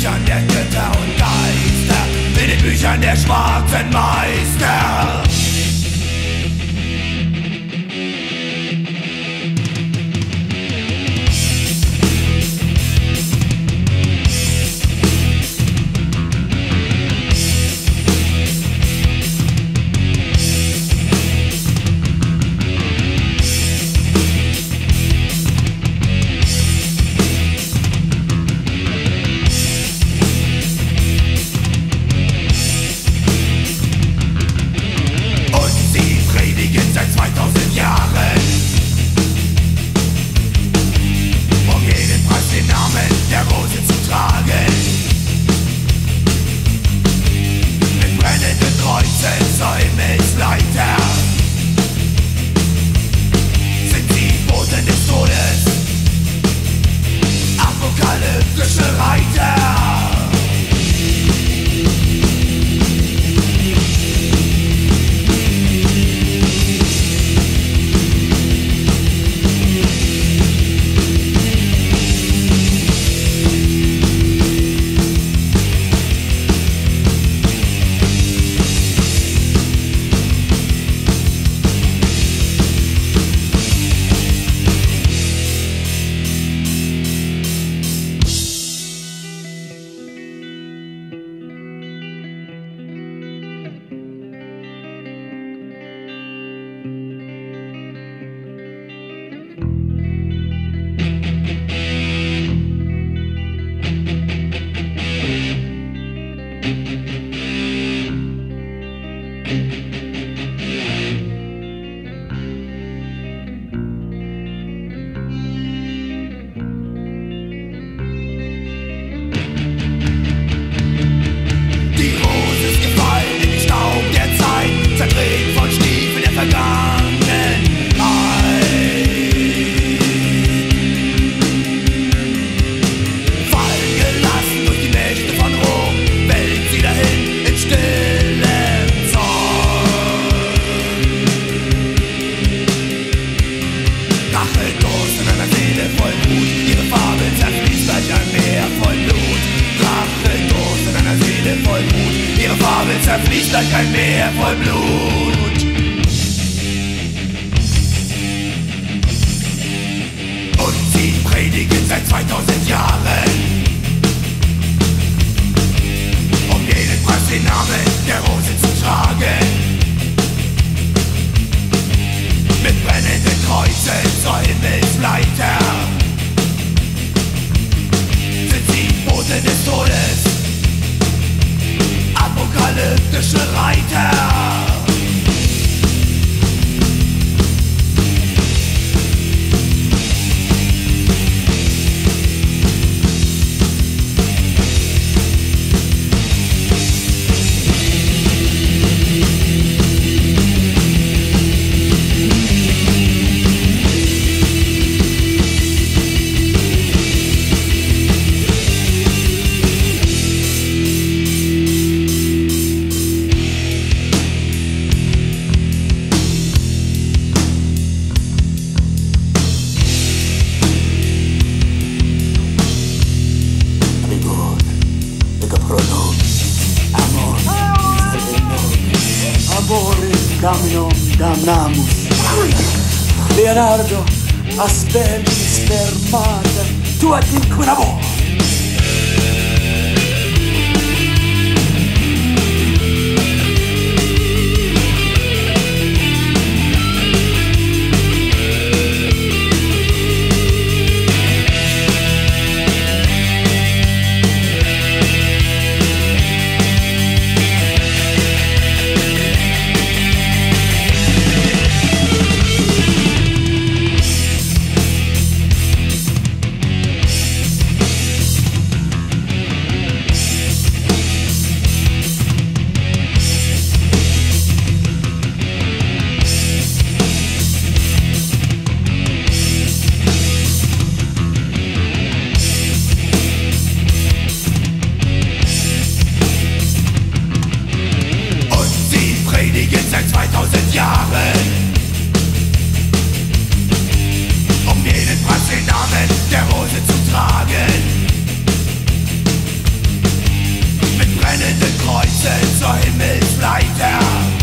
Büchern der Götter und Geister, mit den Büchern der schwarzen Meister. Ihre Farbe zerfließt gleich ein Meer voll Blut. Rachedurst in einer Seele voll Blut, ihre Farbe zerfließt gleich ein Meer voll Blut. Und sie predigen seit 2000 Jahren. Um jeden Preis den Namen der Rose zu tragen. Mit brennenden Kreuzen zur Himmelsleiter. hektische Reiter. damno damnamus. Leonardo, aspermi spermata, tua dincunabor! 2000 Jahren. Um jeden Preis den Namen der Rose zu tragen. Mit brennenden Kreuzen zur Himmelsleiter.